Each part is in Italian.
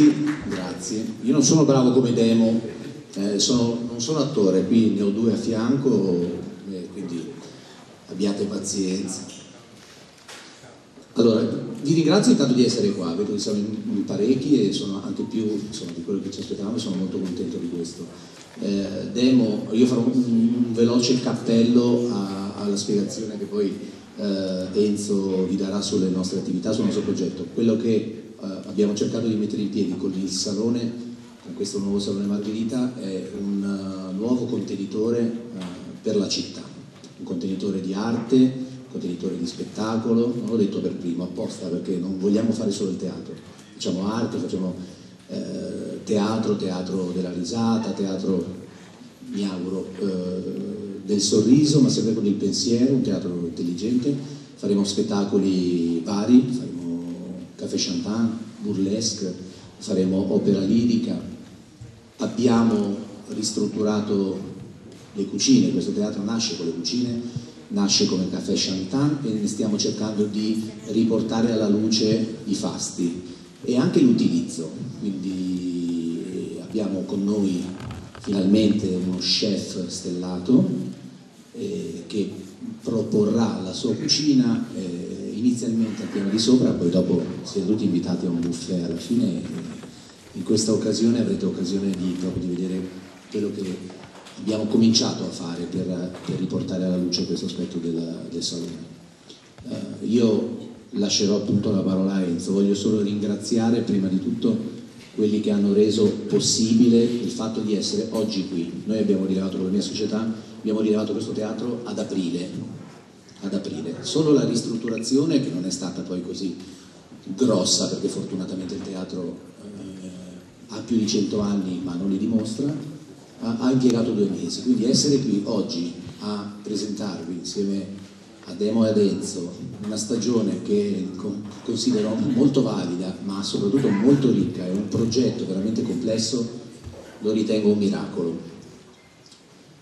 tutti, grazie. Io non sono bravo come demo, eh, sono, non sono attore, qui ne ho due a fianco, eh, quindi abbiate pazienza. Allora, vi ringrazio intanto di essere qua, vedo che siamo in parecchi e sono anche più insomma, di quello che ci aspettavamo e sono molto contento di questo. Eh, demo, io farò un, un veloce cappello a, alla spiegazione che poi eh, Enzo vi darà sulle nostre attività, sul nostro progetto. Quello che abbiamo cercato di mettere in piedi con il salone, con questo nuovo salone Margherita, un uh, nuovo contenitore uh, per la città, un contenitore di arte, un contenitore di spettacolo, non l'ho detto per primo, apposta perché non vogliamo fare solo il teatro, facciamo arte, facciamo eh, teatro, teatro della risata, teatro, mi auguro, eh, del sorriso, ma sempre con il pensiero, un teatro intelligente, faremo spettacoli vari, faremo Café Chantin, burlesque, faremo opera lirica, abbiamo ristrutturato le cucine, questo teatro nasce con le cucine, nasce come Café Chantin e stiamo cercando di riportare alla luce i fasti e anche l'utilizzo, quindi abbiamo con noi finalmente uno chef stellato eh, che proporrà la sua cucina eh, inizialmente al piano di sopra, poi dopo siete tutti invitati a un buffet alla fine. In questa occasione avrete occasione di, proprio di vedere quello che abbiamo cominciato a fare per, per riportare alla luce questo aspetto del, del salone. Uh, io lascerò appunto la parola a Enzo, voglio solo ringraziare prima di tutto quelli che hanno reso possibile il fatto di essere oggi qui. Noi abbiamo rilevato la mia società, abbiamo rilevato questo teatro ad aprile, ad aprile. Solo la ristrutturazione, che non è stata poi così grossa, perché fortunatamente il teatro eh, ha più di 100 anni ma non li dimostra, ha, ha, impiegato due mesi. Quindi essere qui oggi a presentarvi insieme a Demo e ad Enzo una stagione che considero molto valida ma soprattutto molto ricca, è un progetto veramente complesso, lo ritengo un miracolo.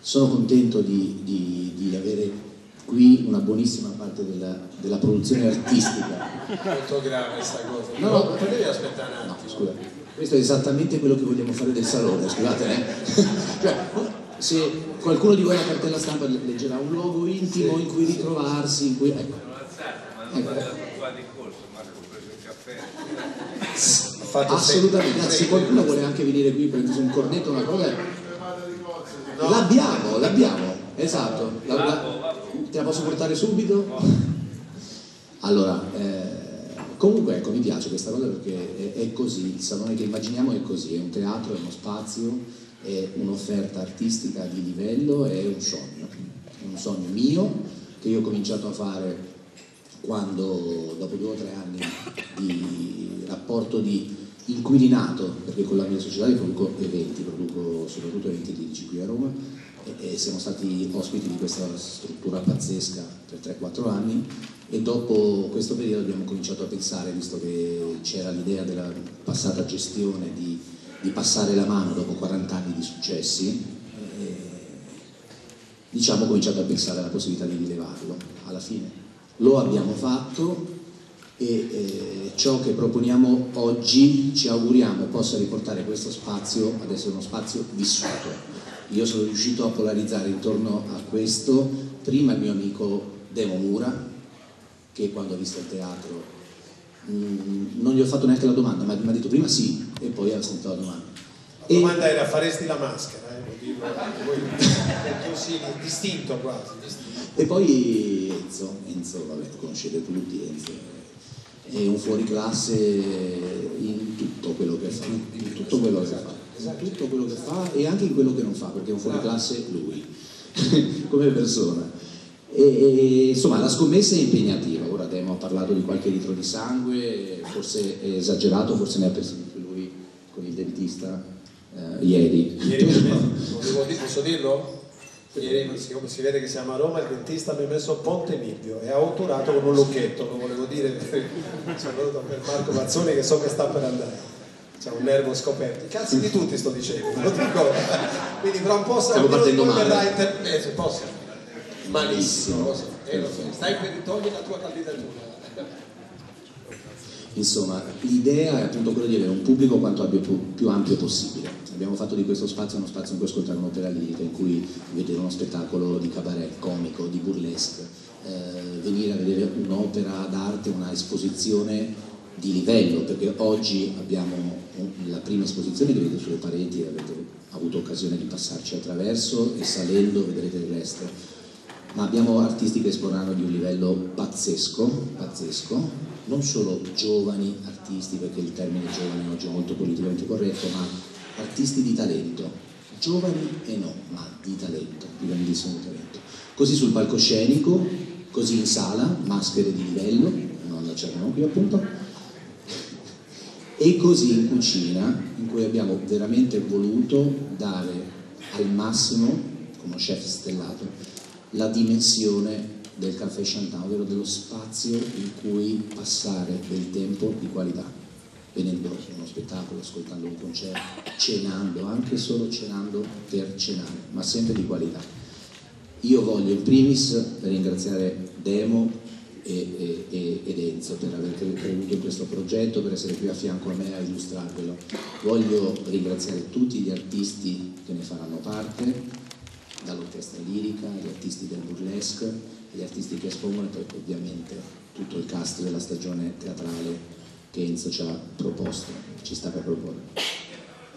Sono contento di, di, di avere qui una buonissima parte della, della produzione artistica. Molto grave questa cosa. No, no, poi devi aspettare un attimo. No, scusa. Questo è esattamente quello che vogliamo fare del salone, scusate. Eh? cioè, se qualcuno di voi ha la cartella stampa leggerà un luogo intimo sì, in cui ritrovarsi, in cui... Ecco. ecco. Assolutamente, anzi qualcuno vuole anche venire qui prendersi un cornetto, una cosa. L'abbiamo, l'abbiamo, esatto. Te la posso portare subito? Allora, eh, comunque ecco, mi piace questa cosa perché è, è, così, il salone che immaginiamo è così, è un teatro, è uno spazio, è un'offerta artistica di livello, è un sogno, un sogno mio che io ho cominciato a fare quando dopo due o tre anni di rapporto di inquilinato, perché con la mia società produco eventi, produco soprattutto eventi lirici qui a Roma, e, siamo stati ospiti di questa struttura pazzesca per 3-4 anni e dopo questo periodo abbiamo cominciato a pensare, visto che c'era l'idea della passata gestione di, di, passare la mano dopo 40 anni di successi, eh, diciamo cominciato a pensare alla possibilità di rilevarlo alla fine. Lo abbiamo fatto e eh, ciò che proponiamo oggi ci auguriamo possa riportare questo spazio ad essere uno spazio vissuto io sono riuscito a polarizzare intorno a questo prima il mio amico Demo Mura, che quando ha visto il teatro mh, mm, non gli ho fatto neanche la domanda, ma mi ha detto prima sì e poi ha sentito la domanda. La e... domanda era faresti la maschera, eh? così distinto quasi. Distinto. E poi Enzo, Enzo, vabbè, conoscete tutti Enzo, è un fuoriclasse in tutto quello che fa, in tutto quello che fa in tutto quello che fa e anche in quello che non fa, perché è un fuori classe lui, come persona. E, insomma, la scommessa è impegnativa. Ora Demo ha parlato di qualche litro di sangue, forse è esagerato, forse ne ha perso di più lui con il dentista eh, ieri. Ieri Però... posso dirlo? Ieri, siccome si vede che siamo a Roma, il dentista mi ha messo Ponte Milvio e ha autorato con un lucchetto, lo volevo dire, venuto per Marco Mazzoni che so che sta per andare c'è un nervo scoperto. I cazzi di tutti sto dicendo, lo dico. Quindi fra un po' male. verrà inter... eh, posso. Malissimo. Eh, stai per togliere la tua candidatura. Insomma, l'idea è appunto quella di avere un pubblico quanto più, più ampio possibile. Abbiamo fatto di questo spazio uno spazio in cui ascoltare un'opera lirica, in cui vedere uno spettacolo di cabaret, comico, di burlesque, eh, venire a vedere un'opera d'arte, una esposizione di livello, perché oggi abbiamo la prima esposizione che vedete sulle pareti, avete avuto occasione di passarci attraverso e salendo vedrete il resto, ma abbiamo artisti che esporranno di un livello pazzesco, pazzesco, non solo giovani artisti, perché il termine giovane oggi è molto politicamente corretto, ma artisti di talento, giovani e no, ma di talento, di grandissimo talento. Così sul palcoscenico, così in sala, maschere di livello, non la cerchiamo qui appunto, e così in cucina, in cui abbiamo veramente voluto dare al massimo, come chef stellato, la dimensione del caffè Chantan, ovvero dello spazio in cui passare del tempo di qualità, venendo a uno spettacolo, ascoltando un concerto, cenando, anche solo cenando per cenare, ma sempre di qualità. Io voglio in primis ringraziare Demo e, e, ed Enzo per aver creduto in questo progetto, per essere qui a fianco a me a illustrarvelo. Voglio ringraziare tutti gli artisti che ne faranno parte, dall'orchestra lirica, gli artisti del burlesque, gli artisti che espongono e poi ovviamente tutto il cast della stagione teatrale che Enzo ci ha proposto, ci sta per proporre.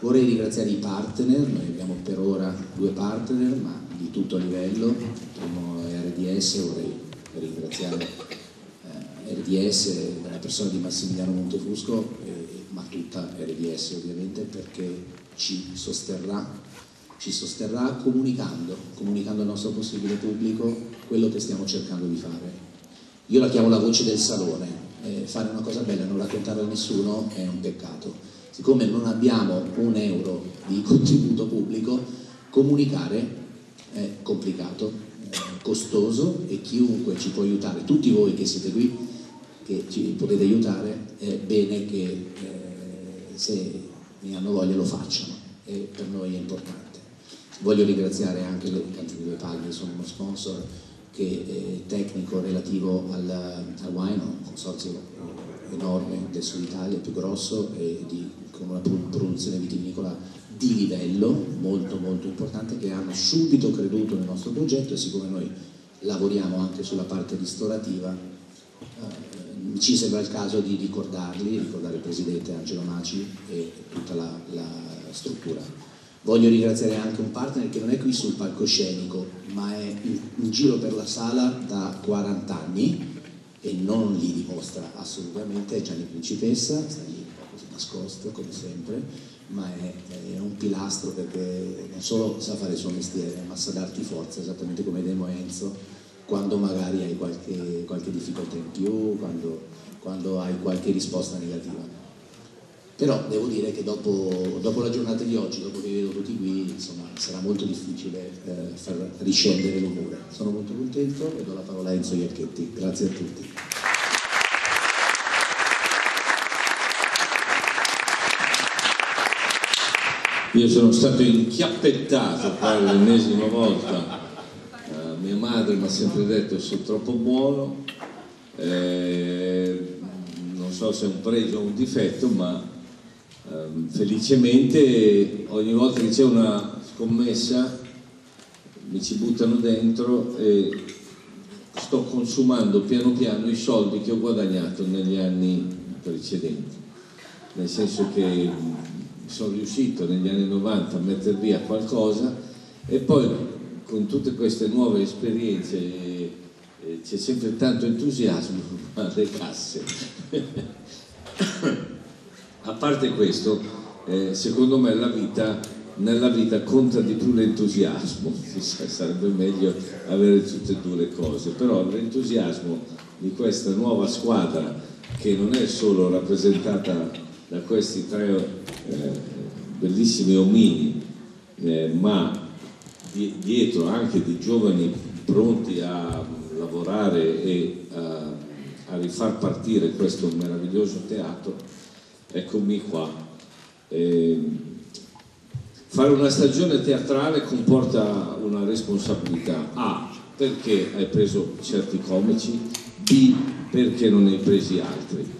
Vorrei ringraziare i partner, noi abbiamo per ora due partner, ma di tutto livello. Il primo è RDS, vorrei ringraziare RDS nella persona di Massimiliano Montefusco, eh, ma tutta RDS ovviamente, perché ci sosterrà ci sosterrà comunicando, comunicando al nostro possibile pubblico quello che stiamo cercando di fare. Io la chiamo la voce del salone, eh, fare una cosa bella e non raccontarla a nessuno è un peccato. Siccome non abbiamo un euro di contributo pubblico, comunicare è complicato, è costoso e chiunque ci può aiutare, tutti voi che siete qui, che ci potete aiutare, è bene che eh, se ne hanno voglia lo facciano e per noi è importante. Voglio ringraziare anche le Cantine Due Palme, sono uno sponsor che è tecnico relativo al, al wine, un consorzio enorme del sud Italia, più grosso e di, con una produzione vitivinicola di livello molto molto importante che hanno subito creduto nel nostro progetto e siccome noi lavoriamo anche sulla parte ristorativa eh, ci sembra il caso di ricordarli, ricordare il presidente Angelo Maci e tutta la, la struttura. Voglio ringraziare anche un partner che non è qui sul palcoscenico, ma è in, giro per la sala da 40 anni e non li dimostra assolutamente, Gianni Principessa, sta lì un po' così nascosto come sempre, ma è, è, un pilastro perché non solo sa fare il suo mestiere, ma sa darti forza, esattamente come Demo Enzo, quando magari hai qualche, qualche difficoltà in più, quando, quando hai qualche risposta negativa però devo dire che dopo, dopo, la giornata di oggi, dopo che vi vedo tutti qui, insomma, sarà molto difficile eh, far riscendere le mura. Sono molto contento e do la parola a Enzo Iacchetti. Grazie a tutti. Io sono stato inchiappettato per l'ennesima volta. Madre mi ha sempre detto sono troppo buono. Eh, non so se è un pregio o un difetto, ma Ehm, felicemente ogni volta che c'è una scommessa mi ci buttano dentro e sto consumando piano piano i soldi che ho guadagnato negli anni precedenti, nel senso che sono riuscito negli anni 90 a mettere via qualcosa e poi con tutte queste nuove esperienze c'è sempre tanto entusiasmo alle casse. A parte questo, eh, secondo me vita, nella vita conta di più l'entusiasmo, sarebbe meglio avere tutte e due le cose, però l'entusiasmo di questa nuova squadra che non è solo rappresentata da questi tre eh, bellissimi omini, eh, ma dietro anche di giovani pronti a lavorare e a, a rifar partire questo meraviglioso teatro, eccomi qua. Eh, fare una stagione teatrale comporta una responsabilità. A, perché hai preso certi comici, B, perché non ne hai presi altri.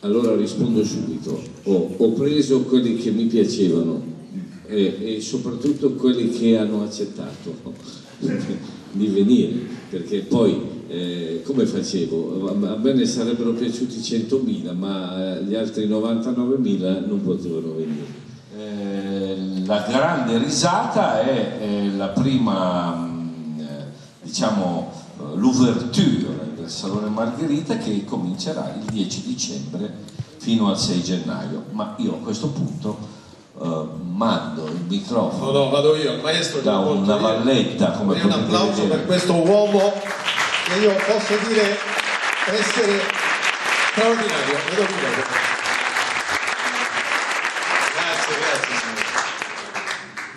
allora rispondo subito, ho, ho preso quelli che mi piacevano e, e soprattutto quelli che hanno accettato di venire, perché poi eh, come facevo? A me ne sarebbero piaciuti 100.000, ma eh, gli altri 99.000 non potevano venire. Eh, la grande risata è, è la prima, mh, eh, diciamo, l'ouverture del Salone Margherita che comincerà il 10 dicembre fino al 6 gennaio, ma io a questo punto Uh, mando il microfono no, no, vado io, il maestro da una valletta come un applauso vedere. per questo uomo che io posso dire essere straordinario. Grazie, grazie signore.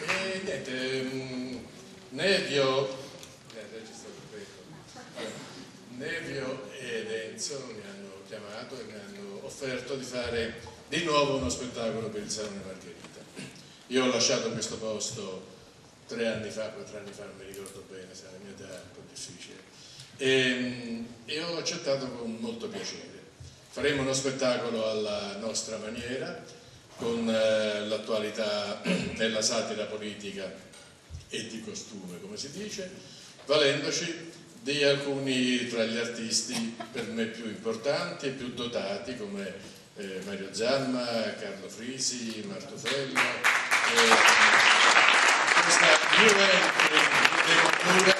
E niente, um, Nevio, Nevio ed Enzo mi hanno chiamato e mi hanno offerto di fare di nuovo uno spettacolo per il Salone Margherita. Io ho lasciato questo posto tre anni fa, quattro anni fa, non mi ricordo bene, se la mia età è un po' difficile e, ehm, e ho accettato con molto piacere. Faremo uno spettacolo alla nostra maniera, con eh, l'attualità della satira politica e di costume, come si dice, valendoci di alcuni tra gli artisti per me più importanti e più dotati come eh, Mario Zamma, Carlo Frisi, Martufello, eh, questa di cultura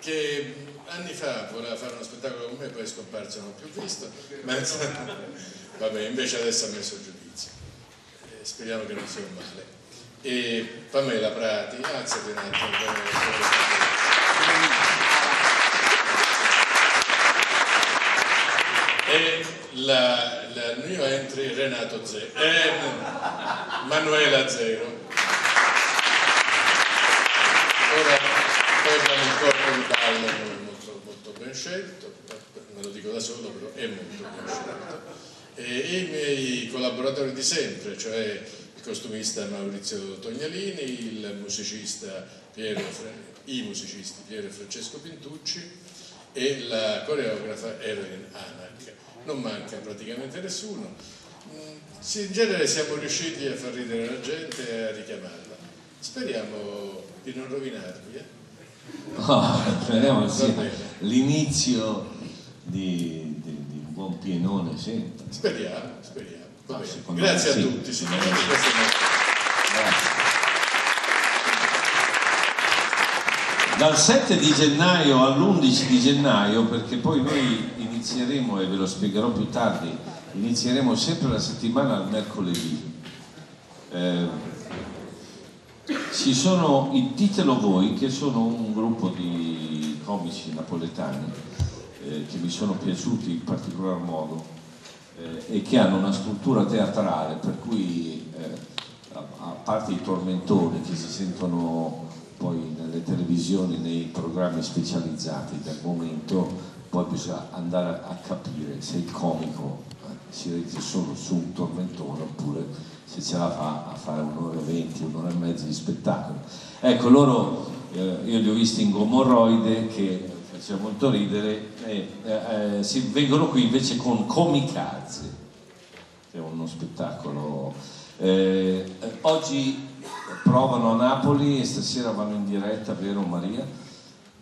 che anni fa voleva fare uno spettacolo con me poi è scomparso non più visto. Ma vabbè invece adesso ha messo il giudizio. Eh, speriamo che non sia un male. E Pamela Prati alzati un attimo e la, la new entry Renato Zero eh, Manuela Zero ora tornano il corpo di ballo molto, molto ben scelto, me lo dico da solo, però è molto ben scelto. E i miei collaboratori di sempre, cioè il costumista Maurizio Tognalini, il musicista Piero, i musicisti Piero e Francesco Pintucci e la coreografa Evelyn Anak. Non manca praticamente nessuno. Mm, in genere siamo riusciti a far ridere la gente e a richiamarla. Speriamo di non rovinarvi. Eh? No, speriamo sia l'inizio di, di, di, un buon pienone sempre. Speriamo, speriamo. Ah, Grazie a sì. tutti, signori. Grazie. Dal 7 di gennaio all'11 di gennaio, perché poi noi inizieremo, e ve lo spiegherò più tardi, inizieremo sempre la settimana al mercoledì. Eh, ci sono, ditelo voi, che sono un gruppo di comici napoletani eh, che mi sono piaciuti in particolar modo eh, e che hanno una struttura teatrale per cui eh, a, parte i tormentori che si sentono poi nelle televisioni, nei programmi specializzati del momento, poi bisogna andare a capire se il comico eh, si regge solo su un tormentone oppure se ce la fa a fare un'ora e venti, un'ora e mezza di spettacolo. Ecco, loro, eh, io li ho visti in Gomorroide che faceva molto ridere, e eh, eh, si vengono qui invece con Comikaze, che è uno spettacolo. Eh, oggi provano a Napoli e stasera vanno in diretta, vero Maria?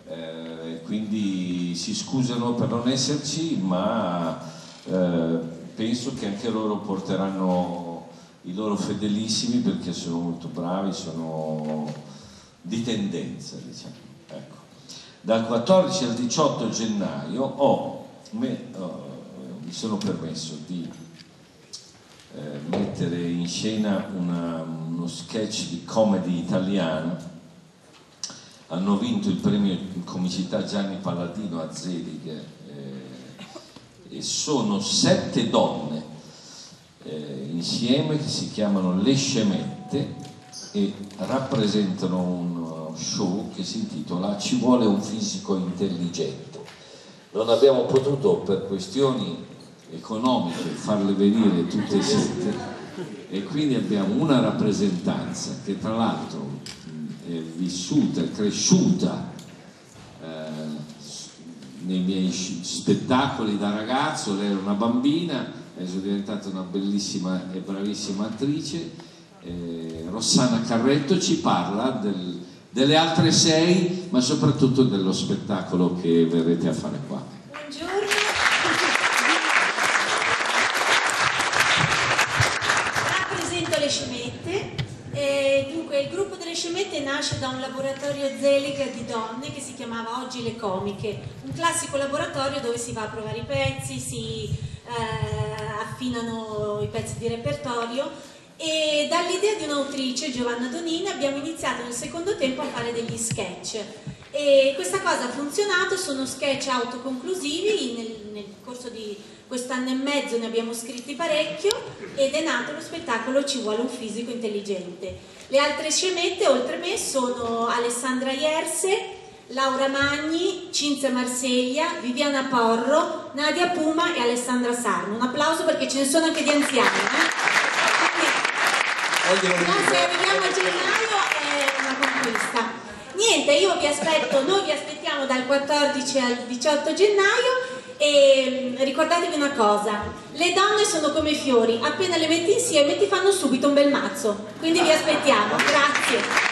Eh, quindi si scusano per non esserci, ma eh, penso che anche loro porteranno i loro fedelissimi perché sono molto bravi, sono di tendenza, diciamo. Ecco. Dal 14 al 18 gennaio ho, me, oh, mi sono permesso di mettere in scena una, uno sketch di comedy italiana. Hanno vinto il premio in comicità Gianni Palladino a Zelig eh, e sono sette donne eh, insieme che si chiamano Le Scemette e rappresentano un uh, show che si intitola Ci vuole un fisico intelligente. Non abbiamo potuto per questioni economiche farle venire tutte e sette e quindi abbiamo una rappresentanza che tra l'altro è vissuta, è cresciuta eh, nei miei spettacoli da ragazzo, lei era una bambina, è diventata una bellissima e bravissima attrice. Eh, Rossana Carretto ci parla del, delle altre sei, ma soprattutto dello spettacolo che verrete a fare qua. Buongiorno. Rappresento le scemette. Eh, dunque, il gruppo delle scemette nasce da un laboratorio Zelig di donne che si chiamava Oggi le Comiche, un classico laboratorio dove si va a provare i pezzi, si eh, affinano i pezzi di repertorio e dall'idea di un'autrice, Giovanna Donini, abbiamo iniziato nel secondo tempo a fare degli sketch e questa cosa ha funzionato, sono sketch autoconclusivi, nel, nel corso di quest'anno e mezzo ne abbiamo scritti parecchio ed è nato lo spettacolo Ci vuole un fisico intelligente. Le altre scemette oltre me sono Alessandra Ierse, Laura Magni, Cinzia Marseglia, Viviana Porro, Nadia Puma e Alessandra Sarno. Un applauso perché ce ne sono anche di anziani. Eh? No, se arriviamo a gennaio è una conquista. Niente, io vi aspetto, noi vi aspettiamo dal 14 al 18 gennaio e mm, ricordatevi una cosa, le donne sono come i fiori, appena le metti insieme ti fanno subito un bel mazzo, quindi vi aspettiamo, grazie.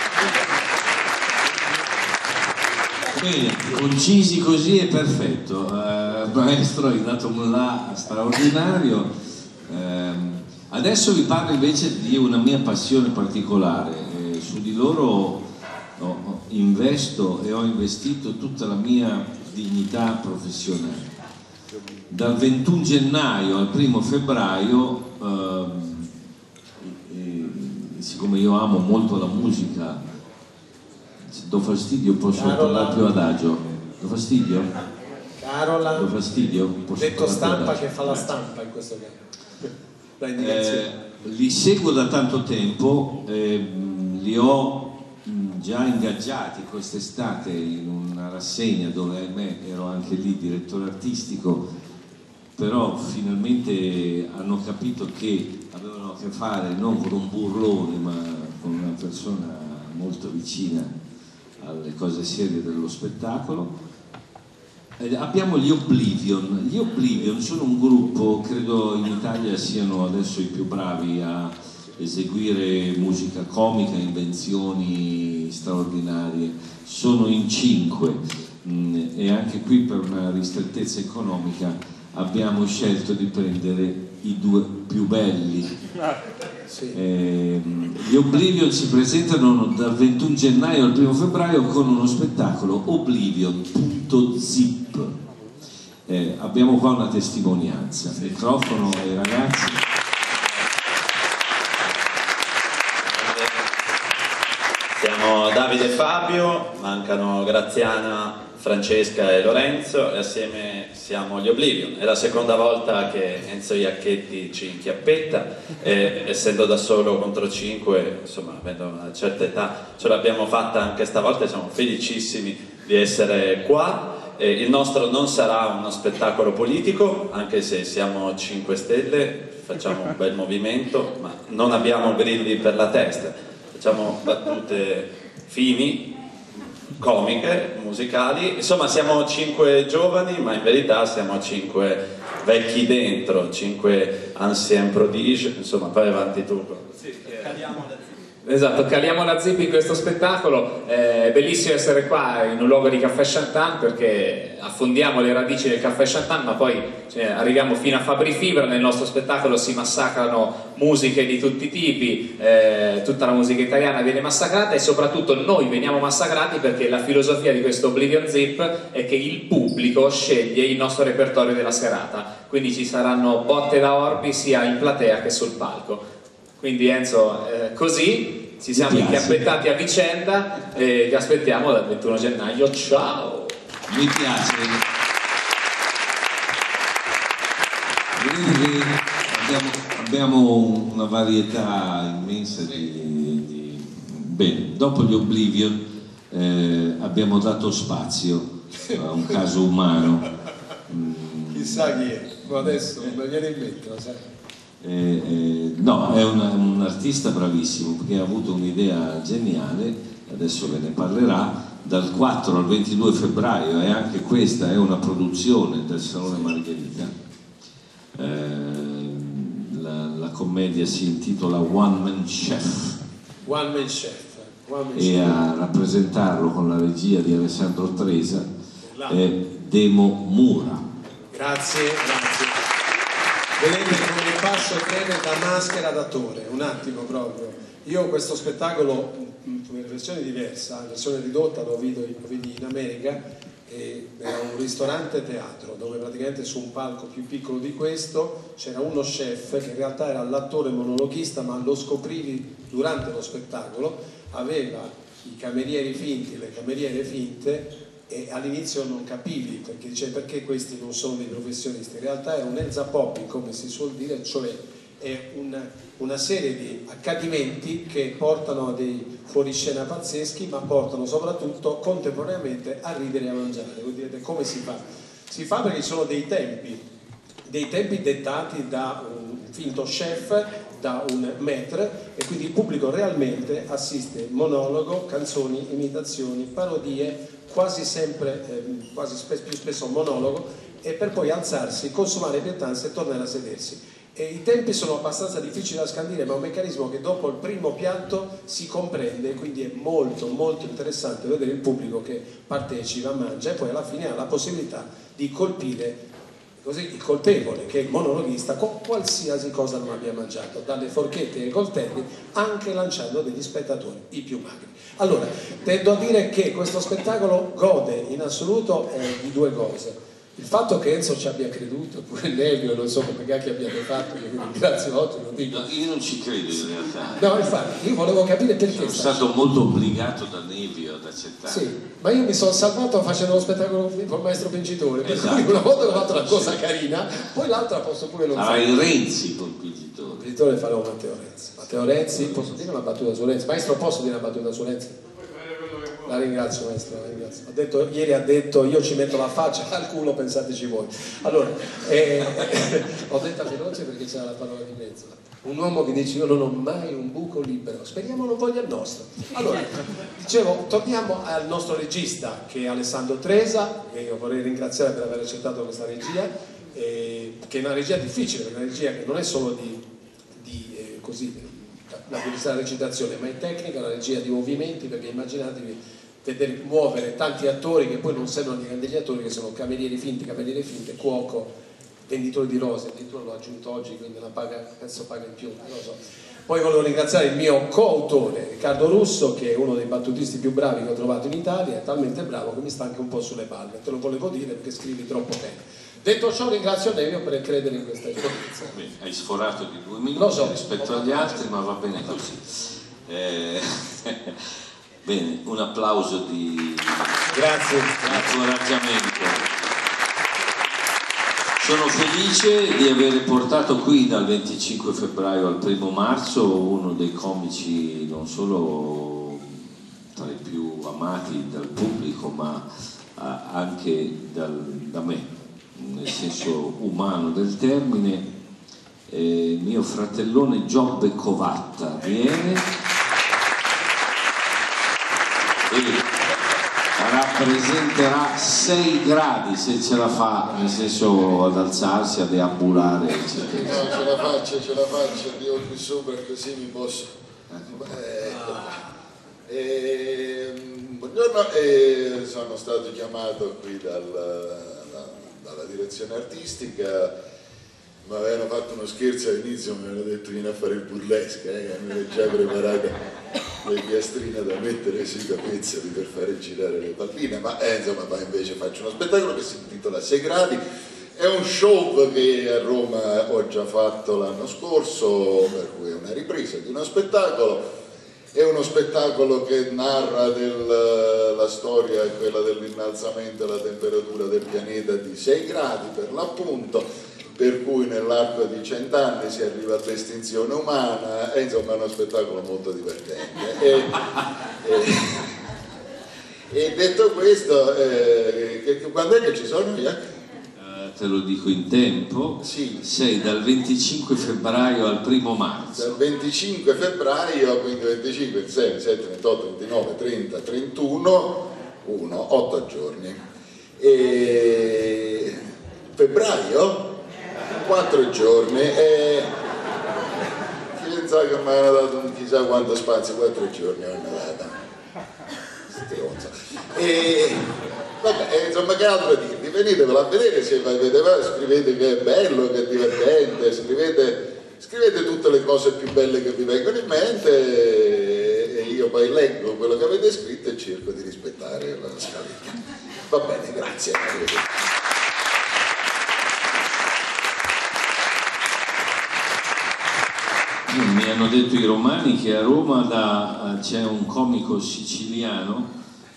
Bene, concisi così è perfetto, uh, maestro hai dato un là straordinario. Uh, adesso vi parlo invece di una mia passione particolare, eh, su di loro no, investo e ho investito tutta la mia dignità professionale. Dal 21 gennaio al 1 febbraio, eh, eh, siccome io amo molto la musica, se do fastidio posso Carola. parlare più adagio. Do fastidio? Carola, Do fastidio? Posso detto stampa che fa la stampa in questo caso. Eh, li seguo da tanto tempo, ehm, li ho già ingaggiati quest'estate in una rassegna dove ahimè ero anche lì direttore artistico, però finalmente hanno capito che avevano a che fare non con un burlone ma con una persona molto vicina alle cose serie dello spettacolo. Eh, Abbiamo gli Oblivion. Gli Oblivion sono un gruppo, credo in Italia siano adesso i più bravi a eseguire musica comica, invenzioni straordinarie. Sono in cinque mm, e anche qui per una ristrettezza economica abbiamo scelto di prendere i due più belli. Sì. Ehm, gli Oblivion si presentano dal 21 gennaio al 1 febbraio con uno spettacolo Oblivion.zip. Eh, abbiamo qua una testimonianza. Microfono ai ragazzi. Siamo Davide e Fabio, mancano Graziana, Francesca e Lorenzo e assieme siamo gli Oblivion. È la seconda volta che Enzo Iacchetti ci inchiappetta e essendo da solo contro cinque, insomma, avendo una certa età, ce l'abbiamo fatta anche stavolta e siamo felicissimi di essere qua. Eh, il nostro non sarà uno spettacolo politico, anche se siamo 5 Stelle, facciamo un bel movimento, ma non abbiamo grilli per la testa facciamo battute fini, comiche, musicali, insomma siamo cinque giovani ma in verità siamo cinque vecchi dentro, cinque ancien prodige, insomma vai avanti tu. Esatto, caliamo la zip in questo spettacolo, Eh, è bellissimo essere qua in un luogo di caffè Chantan perché affondiamo le radici del caffè Chantan ma poi cioè, arriviamo fino a Fabri Fibra, nel nostro spettacolo si massacrano musiche di tutti i tipi, eh, tutta la musica italiana viene massacrata e soprattutto noi veniamo massacrati perché la filosofia di questo Oblivion Zip è che il pubblico sceglie il nostro repertorio della serata, quindi ci saranno botte da orbi sia in platea che sul palco. Quindi Enzo, eh, così ci siamo inchiappettati a vicenda e vi aspettiamo dal 21 gennaio. Ciao! Mi piace. Vedete abbiamo, abbiamo una varietà immensa di, di- Bene, dopo gli Oblivion eh, abbiamo dato spazio a un caso umano. Chissà chi è, ma adesso non mi viene in mente, lo sai. Eh, eh, no, è una- un artista bravissimo perché ha avuto un'idea geniale adesso ve ne parlerà, dal 4 al 22 febbraio e anche questa è una produzione del Salone Margherita. Eh, la, la commedia si intitola One Man Chef One Man Chef. One Man e Chef. a rappresentarlo con la regia di Alessandro Tresa è Demo Mura. Grazie, grazie. Passo bene da maschera ad attore, un attimo proprio. Io questo spettacolo in versione diversa, in versione ridotta, lo vidi, in America, era un ristorante teatro dove praticamente su un palco più piccolo di questo c'era uno chef che in realtà era l'attore monologhista ma lo scoprivi durante lo spettacolo, aveva i camerieri finti, le cameriere finte e all'inizio non capivi perché dice perché questi non sono dei professionisti in realtà è un Elza Popping come si suol dire cioè è una, una serie di accadimenti che portano a dei fuoriscena pazzeschi ma portano soprattutto contemporaneamente a ridere e a mangiare voi direte come si fa? si fa perché sono dei tempi dei tempi dettati da un finto chef da un maître e quindi il pubblico realmente assiste monologo, canzoni, imitazioni, parodie, quasi sempre, ehm, quasi spe- più spesso monologo e per poi alzarsi, consumare pietanze e tornare a sedersi. E I tempi sono abbastanza difficili da scandire, ma è un meccanismo che dopo il primo piatto si comprende, quindi è molto molto interessante vedere il pubblico che partecipa, mangia e poi alla fine ha la possibilità di colpire così il colpevole che è il monologhista con qualsiasi cosa non abbia mangiato, dalle forchette ai coltelli, anche lanciando degli spettatori, i più magri. Allora, tendo a dire che questo spettacolo gode in assoluto eh, di due cose. Il fatto che Enzo ci abbia creduto, pure Nevio, non so come cacchio abbiate fatto, io quindi grazie oggi lo dico. No, io non ci credo in realtà. No, infatti, io volevo capire perché Sono sta- stato molto obbligato da Nevio ad accettare. Sì, ma io mi sono salvato facendo lo spettacolo col maestro vincitore, per Esatto. cui una volta che ho fatto una cosa carina, poi l'altra posso pure non fare. Avrai Renzi col vincitore. Editore farò Matteo Renzi. Matteo Renzi, posso dire una battuta su Renzi? Maestro, posso dire una battuta su Renzi? La ringrazio maestro, la ringrazio. Ha detto- ieri ha detto io ci metto la faccia al culo, pensateci voi. Allora, eh, ho detto veloce perché c'era la parola di mezzo. Un uomo che dice io non ho mai un buco libero, speriamo non voglia il nostro. Allora, dicevo, torniamo al nostro regista che è Alessandro Tresa, che io vorrei ringraziare per aver accettato questa regia, eh, che è una regia difficile, una regia che non è solo di, di, eh, così, la della recitazione, ma è tecnica, la regia di movimenti, perché immaginatevi vedere muovere tanti attori che poi non sembrano degli attori, che sono camerieri finti, cameriere finte, cuoco, venditore di rose, addirittura l'ho aggiunto oggi, quindi la paga, penso paga in più, non lo so. Poi volevo ringraziare il mio coautore Riccardo Russo, che è uno dei battutisti più bravi che ho trovato in Italia, è talmente bravo che mi sta anche un po' sulle palle, te lo volevo dire perché scrivi troppo bene. Detto ciò ringrazio Nevio per credere in questa esperienza. Beh, hai sforato di due minuti so. rispetto agli altri, ma va bene così. Eh, bene, un applauso di Grazie. incoraggiamento. Sono felice di aver portato qui dal 25 febbraio al 1 marzo uno dei comici non solo tra i più amati dal pubblico, ma eh, anche dal- da me, nel senso umano del termine. Eh, mio fratellone Giobbe Covatta viene e rappresenterà 6 gradi se ce la fa, nel senso ad alzarsi, a deambulare, eccetera. No, ce la faccio, ce la faccio, io qui sopra così mi posso. Eh, ehm, buongiorno, eh, sono stato chiamato qui dal- da- dalla direzione artistica, mi avevano fatto uno scherzo all'inizio, mi avevano detto vieni a fare il burlesque, eh, che mi avevo già preparato le piastrine da mettere sui capezzoli per fare girare le palline, ma eh, insomma poi invece faccio uno spettacolo che si intitola 6 gradi, è un show che a Roma ho già fatto l'anno scorso, per cui è una ripresa di uno spettacolo, è uno spettacolo che narra del- la storia quella dell'innalzamento della temperatura del pianeta di 6 gradi per l'appunto, per cui nell'arco di cent'anni si arriva all'estinzione umana, è insomma uno spettacolo molto divertente. E, e- e detto questo, eh, che- quando è che ci sono? Jack? Eh, te lo dico in tempo, Sì. sei dal 25 febbraio al primo marzo. Dal 25 febbraio, quindi 25, 26, 27, 28, 29, 30, 31, 1, 8 giorni. E febbraio? 4 giorni. E pensava che mi aveva dato chissà quanto spazio, 4 giorni ho data. Stronzo. E vabbè, insomma che altro dirvi? Venitevelo a vedere se avete scrivete che è bello, che è divertente, scrivete, scrivete tutte le cose più belle che vi vengono in mente e io poi leggo quello che avete scritto e cerco di rispettare la scaletta. Va bene, grazie. Mi hanno detto i romani che a Roma da- c'è un comico siciliano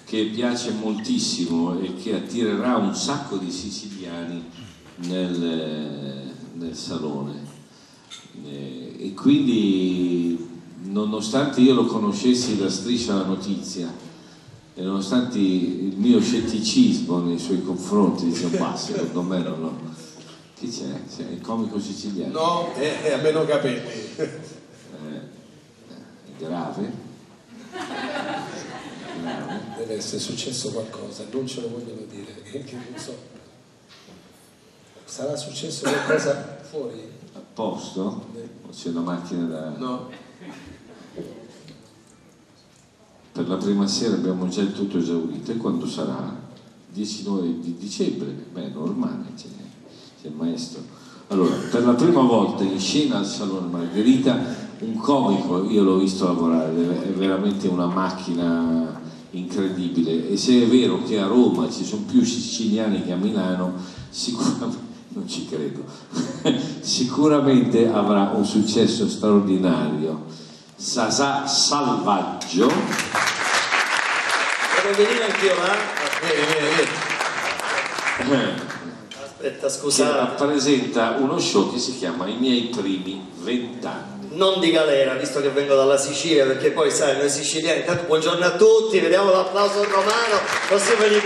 che piace moltissimo e che attirerà un sacco di siciliani nel, nel salone. Eh, E quindi, nonostante io lo conoscessi da striscia la notizia, e nonostante il mio scetticismo nei suoi confronti, dicevo, ma secondo me non lo... Chi c'è? C'è il comico siciliano? No, è, è a meno capelli. Eh, è grave? Grave? Deve essere successo qualcosa, non ce lo vogliono dire, che non so. Sarà successo qualcosa fuori? A posto? O c'è una macchina da... No. Per la prima sera abbiamo già il tutto esaurito e quando sarà? 19 di dicembre? Beh, normale, c'è, c'è il maestro. Allora, per la prima volta in scena al Salone Margherita un comico, io l'ho visto lavorare, è veramente una macchina incredibile e se è vero che a Roma ci sono più siciliani che a Milano, sicuramente, non ci credo, sicuramente avrà un successo straordinario. Sasà Salvaggio, Devo venire anch'io là? Vieni, vieni, vieni. Aspetta, che scusate. rappresenta uno show che si chiama I miei primi vent'anni. Non di galera, visto che vengo dalla Sicilia, perché poi sai, noi siciliani, intanto buongiorno a tutti, vediamo l'applauso romano, così ve li.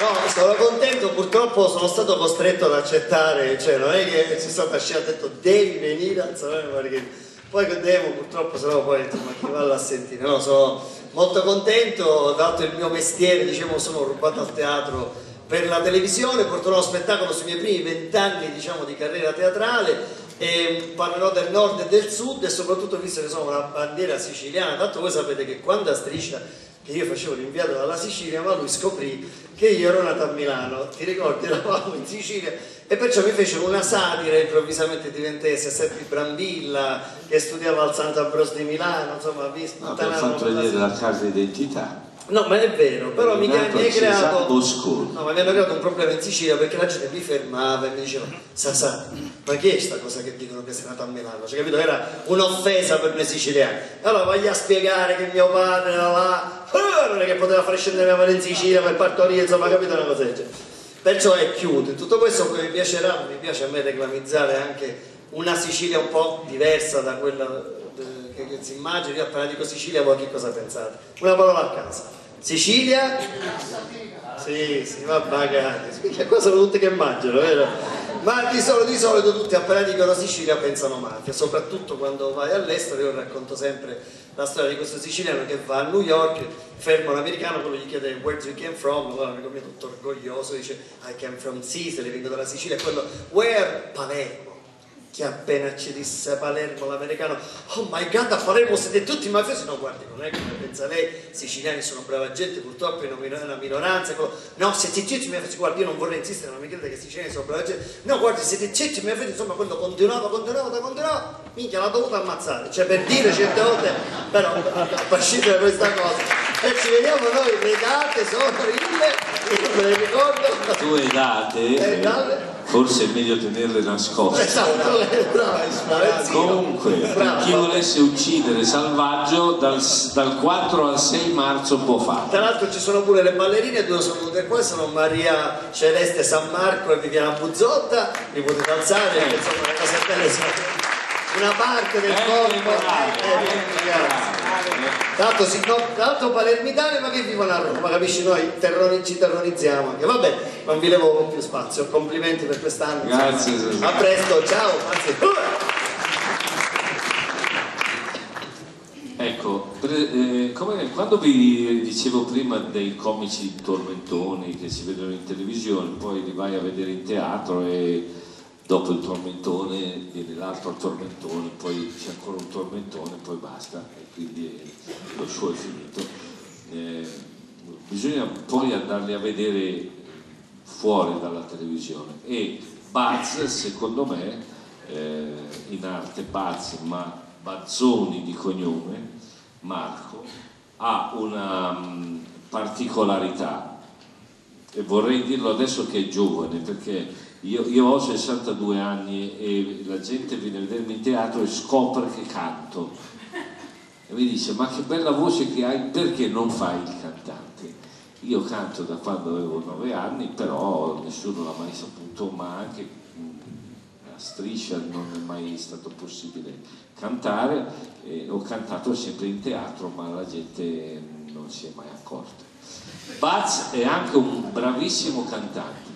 No, sono contento, purtroppo sono stato costretto ad accettare, cioè non è che sono stata scelta, ho detto devi venire al Salone Margherita. Poi che devo, purtroppo, se no poi insomma, chi va là a sentire. No, sono molto contento, dato il mio mestiere, diciamo, sono rubato al teatro per la televisione, porterò uno spettacolo sui miei primi vent'anni diciamo, di carriera teatrale e parlerò del nord e del sud e soprattutto visto che sono una bandiera siciliana, tanto voi sapete che quando a Striscia che io facevo l'inviato dalla Sicilia, ma lui scoprì che io ero nato a Milano, ti ricordi? Eravamo in Sicilia e perciò mi fecero una satira, improvvisamente diventai Sessetti Brambilla, che studiava al Sant'Ambrosio di Milano, insomma, vi sputtanavano fatto per la vedere la carta d'identità. No, ma è vero, però mi, mi hai creato. No, ma mi hanno creato un problema in Sicilia perché la gente mi fermava e mi diceva, Sasà, ma che è sta cosa che dicono che sei nato a Milano? Cioè, capito? Era un'offesa per noi siciliani. Allora voglio a spiegare che mio padre era là, non è che poteva fare scendere mia madre in Sicilia per partorire, insomma, capito una cosa del genere. Perciò è chiuso. In tutto questo mi piacerà, mi piace a me reclamizzare anche una Sicilia un po' diversa da quella si immagina. Io appena dico Sicilia, voi che cosa pensate? Una parola a casa. Sicilia? Sì, sì, va. Che qua sono tutti che mangiano, vero? Ma di solito, di solito tutti appena dicono Sicilia pensano mafia, soprattutto quando vai all'estero, io racconto sempre la storia di questo siciliano che va a New York, ferma un americano, quello gli chiede where do you came from, allora l'amico mio tutto orgoglioso dice I came from Sicily, vengo dalla Sicilia, quello where? Palermo che appena ci disse Palermo l'americano oh my god a Palermo siete tutti mafiosi. No guardi non è come pensa lei i siciliani sono brava gente purtroppo è una minoranza no siete tutti mafiosi guardi io non vorrei insistere ma mi crede che i siciliani sono brava gente. No guardi siete tutti mafiosi insomma quello continuava continuava continuava minchia l'ha dovuto ammazzare. Cioè per dire certe volte però a prescindere da questa cosa. E ci vediamo noi le date sono il io me le ricordo. Tue date, Eh, eh, date. Forse è meglio tenerle nascoste. esatto Comunque, per chi volesse uccidere Salvaggio, dal, dal 4 al 6 marzo può farlo. Tra l'altro ci sono pure le ballerine, due sono venute qua, sono Maria Celeste San Marco e Viviana Buzzotta, li potete alzare, perché insomma le cose belle sono una parte del corpo. Eh, l'altro, si, no, tra l'altro palermitani ma che vivono a Roma, capisci? Noi terrori- ci terrorizziamo anche. Vabbè, non vi levo più spazio. Complimenti per quest'anno. insomma. Grazie, Susanna. A presto, ciao. Anzi, Ecco, pre- eh, come- quando vi dicevo prima dei comici tormentoni che si vedono in televisione, poi li vai a vedere in teatro e dopo il tormentone viene l'altro tormentone, poi c'è ancora un tormentone, poi basta, e quindi lo show è finito. Eh, bisogna poi andarli a vedere fuori dalla televisione e Buzz secondo me eh, in arte Buzz ma Bazzoni di cognome Marco ha una mm, particolarità e vorrei dirlo adesso che è giovane perché io, io ho 62 anni e la gente viene a vedermi in teatro e scopre che canto. E mi dice ma che bella voce che hai perché non fai il cantante? Io canto da quando avevo 9 anni però nessuno l'ha mai saputo ma anche mh, a striscia non è mai stato possibile cantare. E ho cantato sempre in teatro ma la gente non si è mai accorta. Baz è anche un bravissimo cantante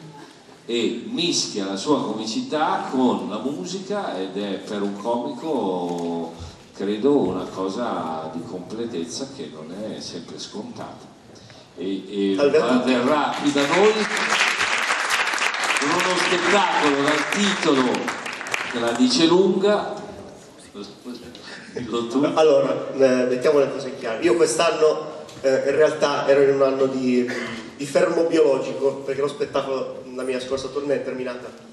e mischia la sua comicità con la musica ed è per un comico credo una cosa di completezza che non è sempre scontata. E, e verrà qui da noi con uno spettacolo dal titolo che la dice lunga. Allora, mettiamo le cose chiare. Io quest'anno eh, in realtà ero in un anno di, di fermo biologico, perché lo spettacolo, la mia scorsa tournée è terminata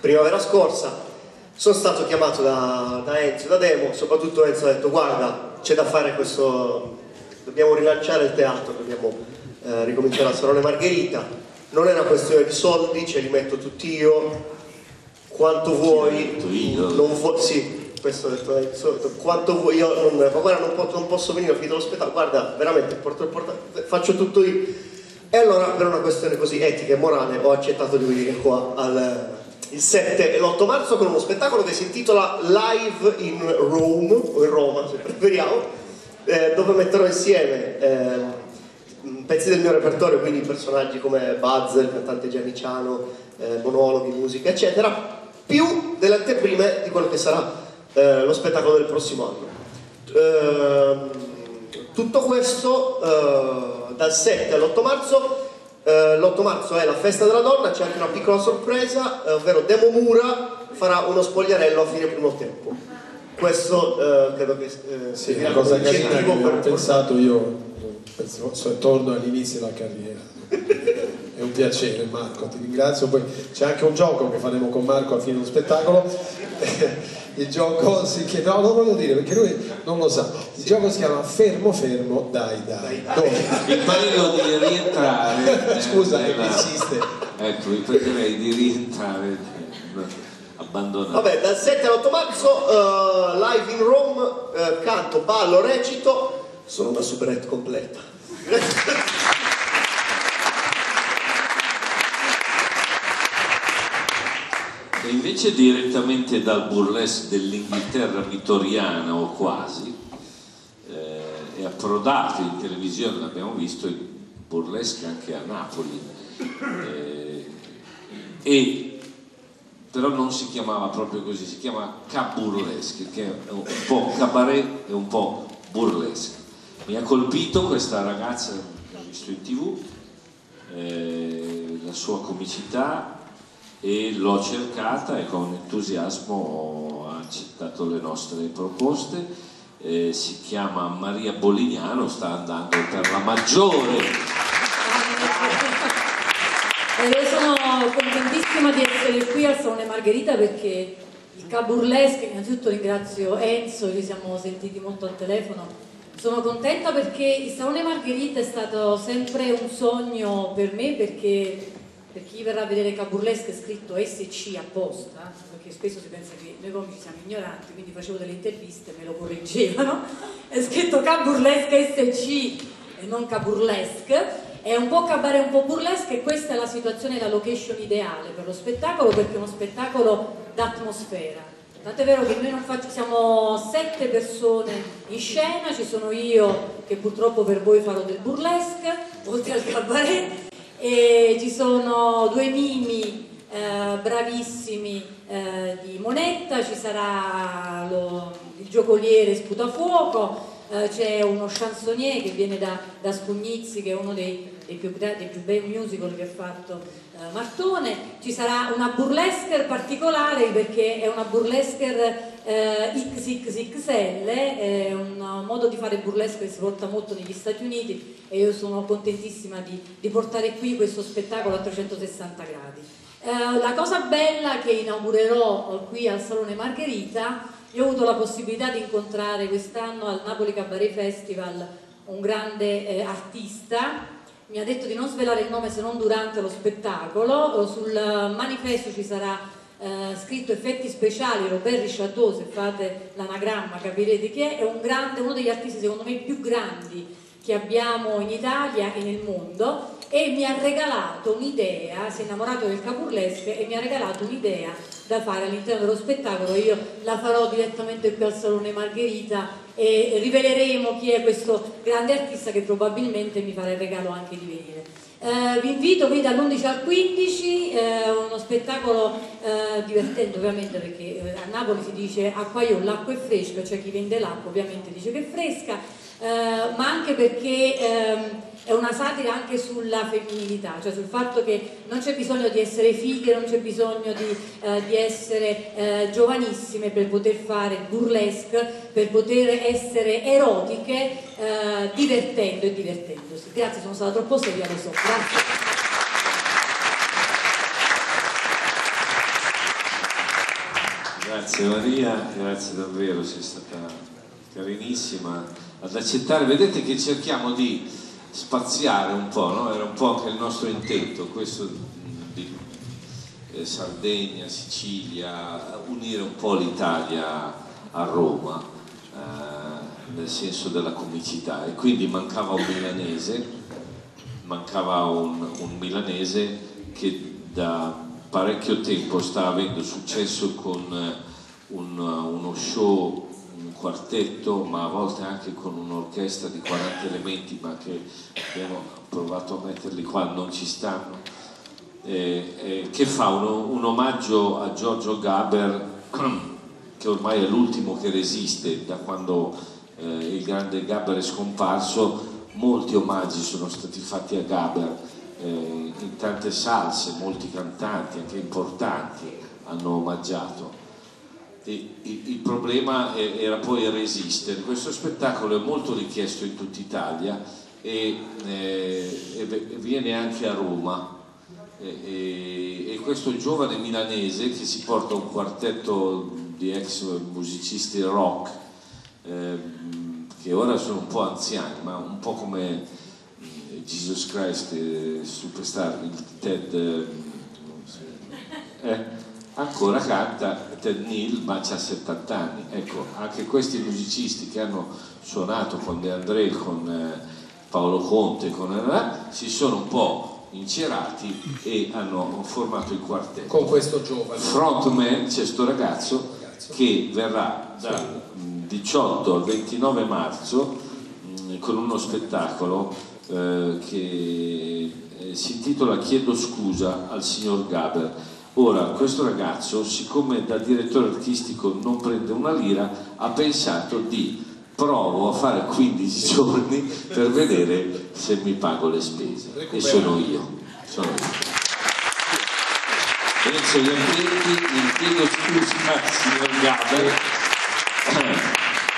primavera scorsa. Sono stato chiamato da, da Enzo, da Demo, soprattutto Enzo ha detto guarda, c'è da fare questo, dobbiamo rilanciare il teatro, dobbiamo eh, ricominciare a Salone Margherita. Non è una questione di soldi, ce li metto tutti io, quanto vuoi, non vuoi, sì, questo ho detto Enzo, detto, quanto vuoi, io non, ma guarda non, po- non posso venire, ho finito lo spettacolo, guarda, veramente, porto- porto- faccio tutto io. E allora per una questione così etica e morale ho accettato di venire qua al, il 7 e l'8 marzo con uno spettacolo che si intitola Live in Rome, o in Roma se preferiamo, eh, dove metterò insieme eh, pezzi del mio repertorio, quindi personaggi come Buzz, il cantante gianiciano, eh, monologhi, musica, eccetera, più delle anteprime di quello che sarà eh, lo spettacolo del prossimo anno. Ehm, tutto questo eh, dal 7 all'8 marzo. Eh, l'8 marzo è la festa della donna, c'è anche una piccola sorpresa, eh, ovvero Demo Mura farà uno spogliarello a fine primo tempo. Questo eh, credo che eh, Sì, sia una cosa un carina che ho pensato io, penso, so- torno all'inizio della carriera. È un piacere Marco, ti ringrazio. Poi c'è anche un gioco che faremo con Marco a fine dello spettacolo. Il gioco si chiama, no, non voglio dire perché lui non lo sa. Il gioco si chiama Fermo Fermo Dai Dai. Dove? vi prego di rientrare eh, Scusa che nella- insiste. ecco vi pregherei di rientrare eh, abbandonare Vabbè, dal 7 all'8 marzo, eh, live in Rome, eh, canto, ballo, recito, sono una superette completa. E invece direttamente dal burlesque dell'Inghilterra vittoriana o quasi, eh, è approdato in televisione, l'abbiamo visto, il burlesque anche a Napoli. Eh, e però non si chiamava proprio così, si chiama caburlesque, che è un po' cabaret e un po' burlesque. Mi ha colpito questa ragazza che ho visto in tv, eh, la sua comicità e l'ho cercata e con entusiasmo ha accettato le nostre proposte. Eh, si chiama Maria Bolignano, sta andando per la maggiore. E io sono contentissima di essere qui al Salone Margherita perché il Caburlesque, innanzitutto ringrazio Enzo, ci siamo sentiti molto al telefono. Sono contenta perché il Salone Margherita è stato sempre un sogno per me perché per chi verrà a vedere Caburlesque è scritto SC apposta, perché spesso si pensa che noi comici siamo ignoranti, quindi facevo delle interviste, me lo correggevano, è scritto Caburlesque SC e non Caburlesque, è un po' cabaret, un po' burlesque e questa è la situazione, la location ideale per lo spettacolo perché è uno spettacolo d'atmosfera. Tant'è vero che noi non facciamo, siamo sette persone in scena, ci sono io che purtroppo per voi farò del burlesque, oltre al cabaret, e ci sono due mimi eh, bravissimi eh, di Monetta, ci sarà lo, il giocoliere Sputafuoco, eh, c'è uno chansonnier che viene da, da Spugnizzi che è uno dei, dei, più, dei più, bei musical che ha fatto eh, Martone, ci sarà una burlesque particolare perché è una burlesque eh, XXXL, è un modo di fare burlesque che si porta molto negli Stati Uniti e io sono contentissima di, di portare qui questo spettacolo a 360 gradi. Eh, la cosa bella che inaugurerò qui al Salone Margherita io ho avuto la possibilità di incontrare quest'anno al Napoli Cabaret Festival un grande eh, artista, mi ha detto di non svelare il nome se non durante lo spettacolo, sul manifesto ci sarà eh, scritto effetti speciali Robert Richardot, se fate l'anagramma capirete che è, è un grande, uno degli artisti secondo me più grandi che abbiamo in Italia e nel mondo e mi ha regalato un'idea, si è innamorato del capurlesque e mi ha regalato un'idea da fare all'interno dello spettacolo, io la farò direttamente qui al Salone Margherita e riveleremo chi è questo grande artista che probabilmente mi farà il regalo anche di venire. Eh, vi invito qui dall'11 al 15, eh, uno spettacolo eh, divertente ovviamente perché eh, a Napoli si dice acqua io, l'acqua è fresca, cioè chi vende l'acqua ovviamente dice che è fresca, eh, ma anche perché ehm, è una satira anche sulla femminilità, cioè sul fatto che non c'è bisogno di essere fighe, non c'è bisogno di, eh, di essere eh, giovanissime per poter fare burlesque, per poter essere erotiche, eh, divertendo e divertendosi. Grazie, sono stata troppo seria, lo so. Grazie. Grazie Maria, grazie davvero, sei stata carinissima ad accettare. Vedete che cerchiamo di spaziare un po', no? era un po' anche il nostro intento, questo di eh, Sardegna, Sicilia, unire un po' l'Italia a Roma, eh, nel senso della comicità. E quindi mancava un milanese, mancava un, un milanese che da parecchio tempo sta avendo successo con un, uno show quartetto, ma a volte anche con un'orchestra di 40 elementi, ma che abbiamo provato a metterli qua, non ci stanno, eh, eh, che fa? Uno, un omaggio a Giorgio Gaber, che ormai è l'ultimo che resiste da quando eh, il grande Gaber è scomparso, molti omaggi sono stati fatti a Gaber, eh, in tante salse, molti cantanti, anche importanti, hanno omaggiato il problema era poi resistere. Questo spettacolo è molto richiesto in tutta Italia e, eh, viene anche a Roma. E, questo giovane milanese che si porta un quartetto di ex musicisti rock eh, che ora sono un po' anziani, ma un po' come eh, Jesus Christ, Superstar, il Ted. Ancora canta Ted Neal ma ha 70 anni. Ecco anche questi musicisti che hanno suonato con De André con eh, Paolo Conte con, eh, si sono un po' incerati e hanno formato il quartetto. Con questo giovane. Frontman c'è questo ragazzo che verrà dal 18 al 29 marzo mh, con uno spettacolo eh, che eh, si intitola Chiedo scusa al signor Gaber Ora, questo ragazzo, siccome da direttore artistico non prende una lira, ha pensato di provo a fare 15 giorni per vedere se mi pago le spese. E sono io. Sono io. Penso gli ambienti, mi chiedo scusa, signor Gaber.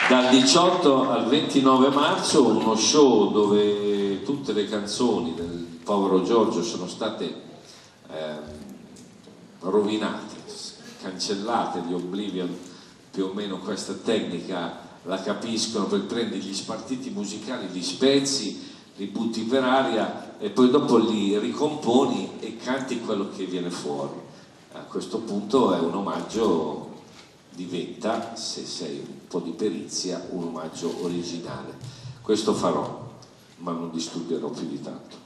Dal 18 al 29 marzo uno show dove tutte le canzoni del povero Giorgio sono state eh, rovinate, cancellate di Oblivion, più o meno questa tecnica la capiscono per prendere gli spartiti musicali, li spezzi, li butti per aria e poi dopo li ricomponi e canti quello che viene fuori. A questo punto è un omaggio, diventa, se sei un po' di perizia, un omaggio originale. Questo farò, ma non disturberò più di tanto.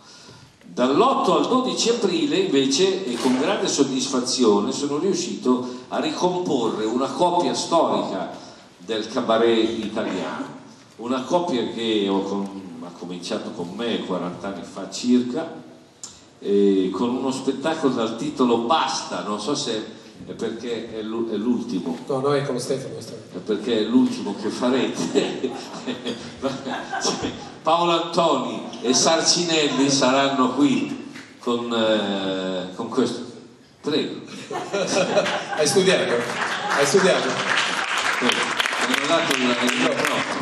Dall'8 al 12 aprile invece e con grande soddisfazione sono riuscito a ricomporre una coppia storica del cabaret italiano, una coppia che con, ha cominciato con me 40 anni fa circa, con uno spettacolo dal titolo Basta, non so se è perché è l'ultimo. No, no, è con Stefano. È perché è l'ultimo che farete. Paolo Antoni e Sarcinelli saranno qui con, eh, con questo. Prego. Hai studiato? Hai studiato? Mi hanno dato il, il microfono.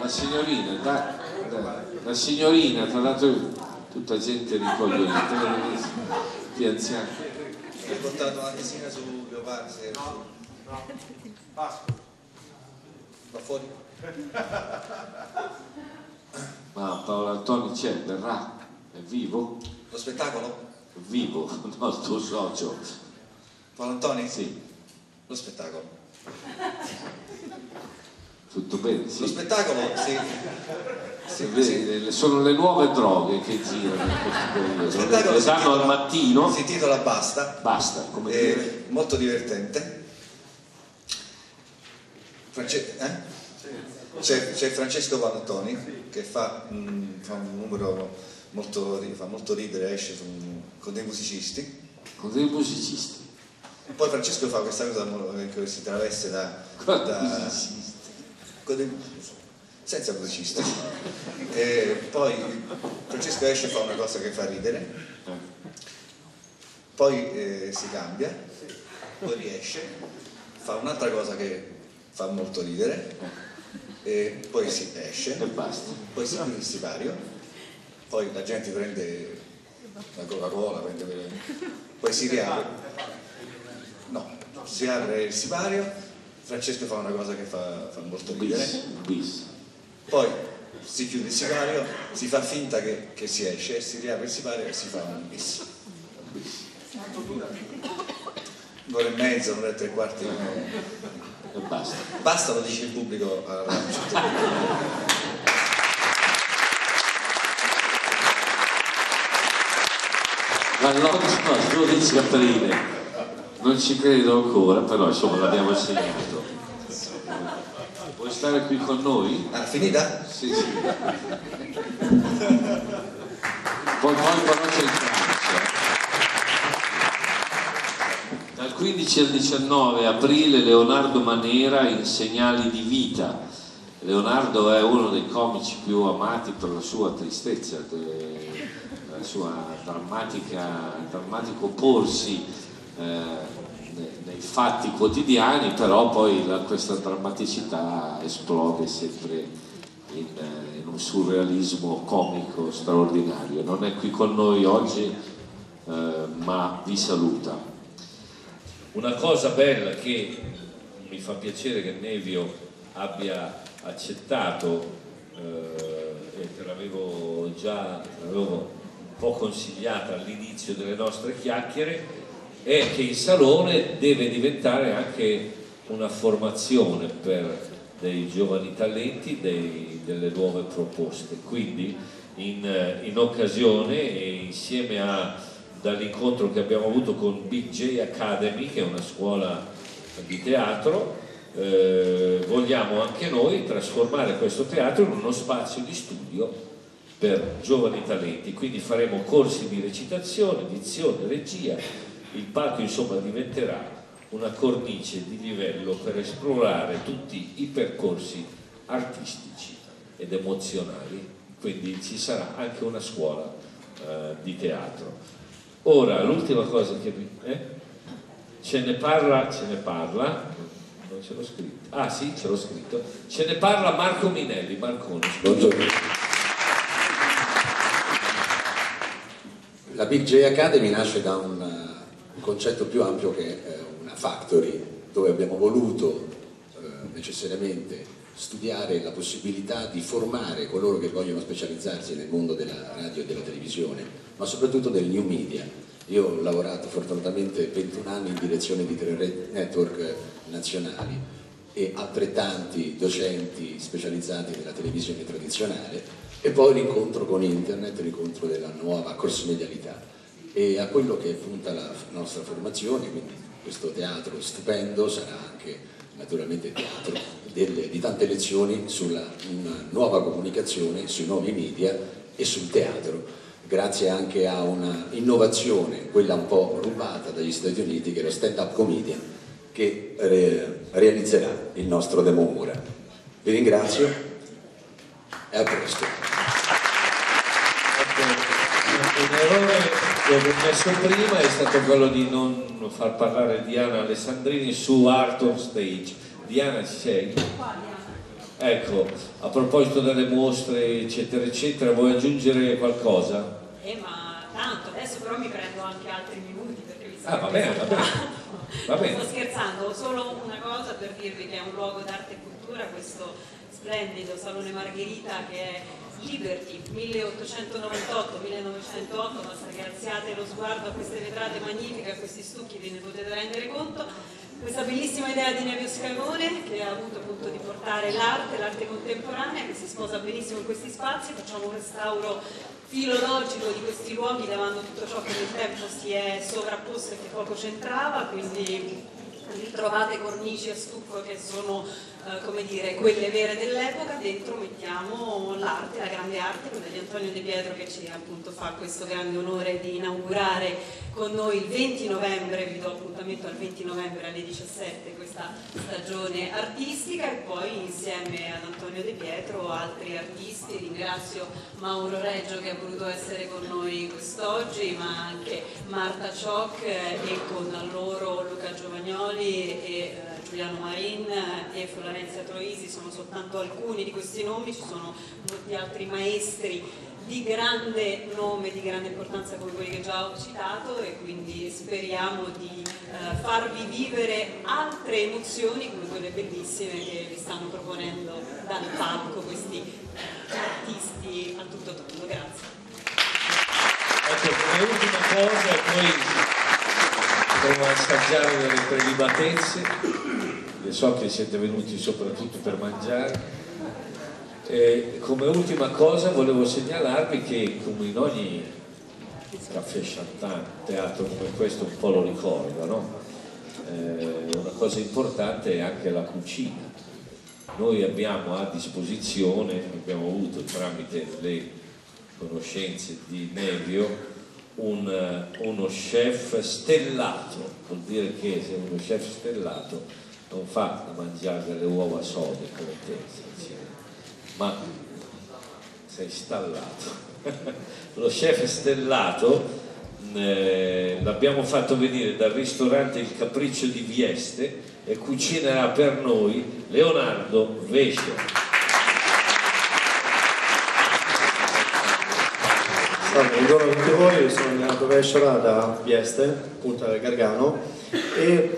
La signorina, da, da, la signorina, tra l'altro tutta gente ricogliente, più anziani. Hai portato la tesina su Leopardi? No, no. Pasqua. Va fuori? Ma Paolo Antoni c'è, verrà, è vivo? Lo spettacolo? È vivo, no, il tuo socio. Paolo Antoni? Sì. Lo spettacolo. Tutto bene? Sì. Lo spettacolo? Sì. Sì, sì. Sono le nuove droghe che girano in questo periodo. Le danno al mattino. Si intitola Basta. Basta, come è dire. Molto divertente. France... Eh? C'è, c'è, Francesco Panottoni che fa, mh, fa, un numero molto, fa molto ridere, esce su, con dei musicisti. Con dei musicisti. Poi Francesco fa questa cosa che si traveste da, da dei, senza musicisti. E poi Francesco esce e fa una cosa che fa ridere, poi eh, si cambia, poi riesce, fa un'altra cosa che fa molto ridere, e poi si esce, e basta. poi si chiude il sipario, poi la gente prende la Coca-Cola, prende, poi si riapre, no, si apre il sipario. Francesco fa una cosa che fa, fa molto ridere. Bis. Poi si chiude il sipario, si fa finta che, che, si esce, si riapre il sipario e si fa un bis. Un'ora e mezza, un'ora e tre quarti. E basta. Basta lo dice il pubblico alla radio. Dall'8 al 12 aprile non ci credo ancora, però insomma l'abbiamo segnato. Vuoi stare qui con noi? Ah, finita? Sì, sì. Poi, poi c'è il Francia. Dal 15 al 19 aprile Leonardo Manera in Segnali di Vita. Leonardo è uno dei comici più amati per la sua tristezza, il suo drammatico porsi eh, nei fatti quotidiani, però poi la, questa drammaticità esplode sempre in, in, un surrealismo comico straordinario. Non è qui con noi oggi, eh, ma vi saluta. Una cosa bella che mi fa piacere che Nevio abbia accettato eh, e te l'avevo già te l'avevo un po' consigliata all'inizio delle nostre chiacchiere è che il salone deve diventare anche una formazione per dei giovani talenti, dei, delle nuove proposte. Quindi in, in occasione e insieme dall'incontro che abbiamo avuto con Big J Academy, che è una scuola di teatro, eh, vogliamo anche noi trasformare questo teatro in uno spazio di studio per giovani talenti, quindi faremo corsi di recitazione, dizione, regia, il palco insomma diventerà una cornice di livello per esplorare tutti i percorsi artistici ed emozionali, quindi ci sarà anche una scuola eh, di teatro. Ora, l'ultima cosa che vi... Eh? Ce ne parla, ce ne parla, non ce l'ho scritto, ah sì, ce l'ho scritto, ce ne parla Marco Minelli, Marcone. Buongiorno. La Big J Academy nasce da un concetto più ampio che è una factory, dove abbiamo voluto eh, necessariamente studiare la possibilità di formare coloro che vogliono specializzarsi nel mondo della radio e della televisione, ma soprattutto del new media. Io ho lavorato fortunatamente 21 anni in direzione di tre network nazionali e altrettanti docenti specializzati nella televisione tradizionale e poi l'incontro con internet, l'incontro della nuova cross-medialità e a quello che punta la nostra formazione, quindi questo teatro stupendo sarà anche naturalmente teatro delle, di tante lezioni sulla nuova comunicazione, sui nuovi media e sul teatro grazie anche a una innovazione, quella un po' rubata dagli Stati Uniti, che è lo stand-up comedian, che re realizzerà il nostro Demo Mura. Vi ringrazio e a presto. Un errore che ho commesso prima è stato quello di non far parlare Diana Alessandrini su Art on Stage. Diana ci sei? Ecco, a proposito delle mostre eccetera eccetera, vuoi aggiungere qualcosa? Eh ma tanto, adesso però mi prendo anche altri minuti perché vi Ah, va bene, va bene. Va bene. Sto scherzando, solo una cosa per dirvi che è un luogo d'arte e cultura, questo splendido Salone Margherita che è Liberty 1898-1908, basta che alziate lo sguardo a queste vetrate magnifiche, a questi stucchi ve ne potete rendere conto. Questa bellissima idea di Nevio Scavone che ha avuto appunto di portare l'arte, l'arte contemporanea che si sposa benissimo in questi spazi, facciamo un restauro filologico di questi luoghi levando tutto ciò che nel tempo si è sovrapposto e che poco c'entrava, quindi ritrovate cornici a stucco che sono eh, come dire, quelle vere dell'epoca, dentro mettiamo l'arte, la grande arte, quella di Antonio De Pietro che ci appunto fa questo grande onore di inaugurare con noi il 20 novembre, vi do appuntamento al 20 novembre alle 17 questa stagione artistica e poi insieme ad Antonio De Pietro altri artisti, ringrazio Mauro Reggio che ha voluto essere con noi quest'oggi, ma anche Marta Cioc e con loro Luca Giovagnoli e eh, Giuliano Marin e Florenzia Troisi sono soltanto alcuni di questi nomi, ci sono molti altri maestri di grande nome, di grande importanza come quelli che già ho citato e quindi speriamo di eh, farvi vivere altre emozioni come quelle bellissime che vi stanno proponendo dal palco questi artisti a tutto tondo. Grazie. Ecco, come ultima cosa e poi devo assaggiare delle prelibatezze, che so che siete venuti soprattutto per mangiare. E come ultima cosa volevo segnalarvi che come in ogni caffè chantant, teatro come questo un po' lo ricorda, no? Eh, una cosa importante è anche la cucina. Noi abbiamo a disposizione, abbiamo avuto tramite le conoscenze di Nevio, un, uno chef stellato, vuol dire che se uno chef stellato non fa da mangiare delle uova sode come te, ma sei stallato. Lo chef stellato eh, l'abbiamo fatto venire dal ristorante Il Capriccio di Vieste e cucinerà per noi Leonardo Vesce. Salve, buongiorno a tutti voi, sono Leonardo Vescera da Vieste, Punta Gargano e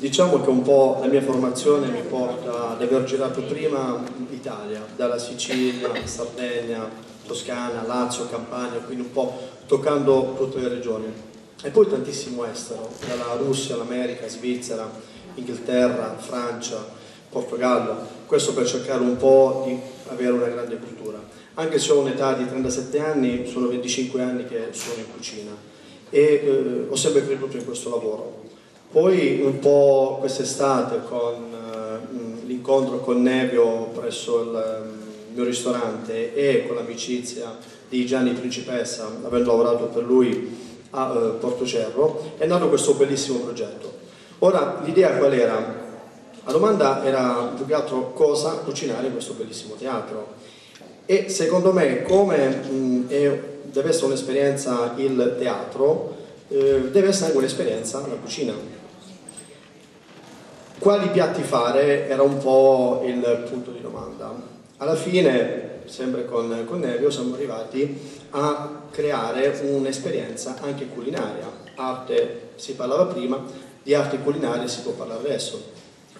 diciamo che un po' la mia formazione mi porta ad aver girato prima l'Italia, dalla Sicilia, Sardegna, Toscana, Lazio, Campania, quindi un po' toccando tutte le regioni. E poi tantissimo estero, dalla Russia, l'America, Svizzera, Inghilterra, Francia, Portogallo, questo per cercare un po' di avere una grande cultura anche se ho un'età di 37 anni, sono 25 anni che sono in cucina e eh, ho sempre creduto in questo lavoro. Poi un po' quest'estate con eh, l'incontro con Nevio presso il eh, mio ristorante e con l'amicizia di Gianni Principessa, avendo lavorato per lui a eh, Portocerro, è nato questo bellissimo progetto. Ora l'idea qual era? La domanda era più che altro cosa cucinare in questo bellissimo teatro e secondo me come mh, è, deve essere un'esperienza il teatro, eh, deve essere anche un'esperienza la cucina. Quali piatti fare era un po' il punto di domanda. Alla fine, sempre con, con Nevio, siamo arrivati a creare un'esperienza anche culinaria. Arte si parlava prima, di arte culinaria si può parlare adesso.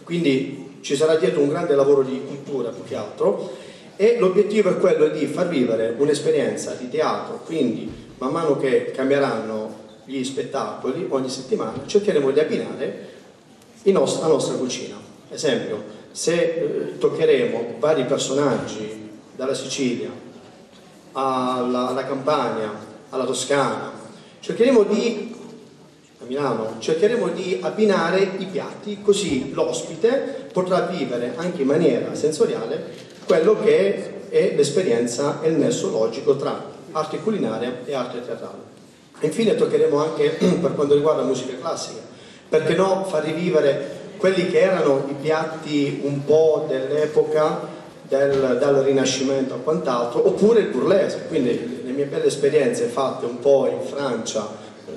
Quindi ci sarà dietro un grande lavoro di cultura più che altro e l'obiettivo è quello di far vivere un'esperienza di teatro, quindi man mano che cambieranno gli spettacoli ogni settimana cercheremo di abbinare la nostra cucina. Esempio, se eh, toccheremo vari personaggi dalla Sicilia alla, alla Campania, alla Toscana, cercheremo di a Milano, cercheremo di abbinare i piatti così l'ospite potrà vivere anche in maniera sensoriale quello che è l'esperienza e il nesso logico tra arte culinaria e arte teatrale. Infine toccheremo anche per quanto riguarda la musica classica, perché no far rivivere quelli che erano i piatti un po' dell'epoca del, dal Rinascimento a quant'altro, oppure il burlesque, quindi le mie belle esperienze fatte un po' in Francia,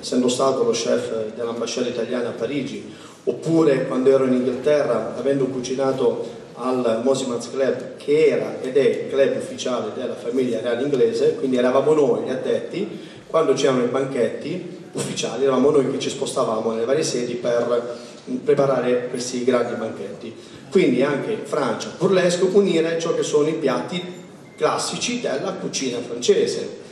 essendo stato lo chef dell'ambasciata italiana a Parigi, oppure quando ero in Inghilterra, avendo cucinato al Mosimans Club, che era ed è il club ufficiale della famiglia reale inglese, quindi eravamo noi gli addetti, quando c'erano i banchetti ufficiali, eravamo noi che ci spostavamo nelle varie sedi per preparare questi grandi banchetti. Quindi anche Francia, burlesque, unire ciò che sono i piatti classici della cucina francese.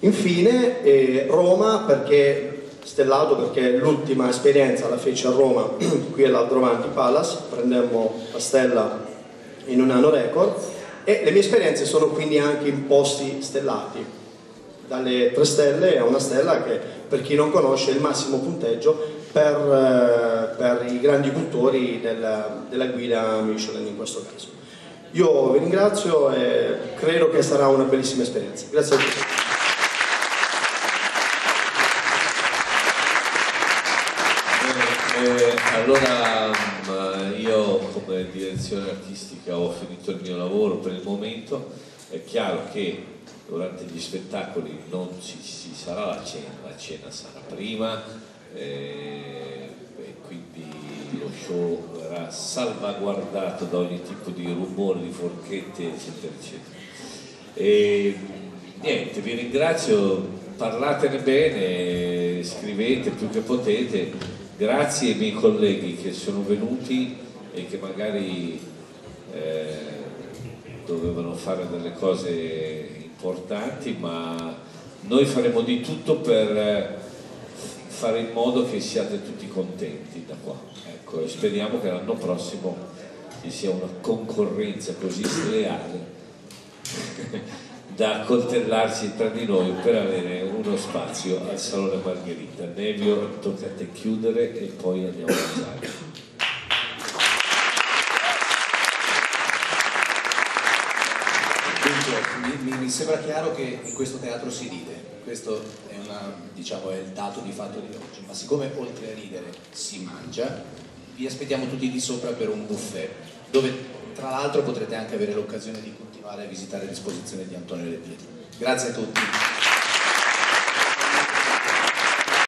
Infine eh, Roma perché stellato perché l'ultima esperienza la fece a Roma qui all'Aldrovanti Palace, prendemmo la stella in un anno record e le mie esperienze sono quindi anche in posti stellati, dalle tre stelle a una stella che per chi non conosce è il massimo punteggio per, eh, per i grandi cultori della, della guida Michelin in questo caso. Io vi ringrazio e credo che sarà una bellissima esperienza. Grazie a tutti. Eh, allora mm, io come direzione artistica ho finito il mio lavoro per il momento, è chiaro che durante gli spettacoli non ci, ci sarà la cena, la cena sarà prima, eh, e quindi lo show verrà salvaguardato da ogni tipo di rumore, di forchette eccetera eccetera. E niente, vi ringrazio, parlatene bene, scrivete più che potete, grazie ai miei colleghi che sono venuti e che magari eh, dovevano fare delle cose importanti, ma noi faremo di tutto per fare in modo che siate tutti contenti da qua. Ecco, e speriamo che l'anno prossimo ci sia una concorrenza così sleale da accoltellarsi tra di noi per avere uno spazio al Salone Margherita. Nevio, tocca a te chiudere e poi andiamo a mangiare. Mi, mi, sembra chiaro che in questo teatro si ride, questo è, una, diciamo, è il dato di fatto di oggi, ma siccome oltre a ridere si mangia, vi aspettiamo tutti di sopra per un buffet, dove tra l'altro potrete anche avere l'occasione di continuare visitare l'esposizione di Antonio De Pietro. Grazie a tutti.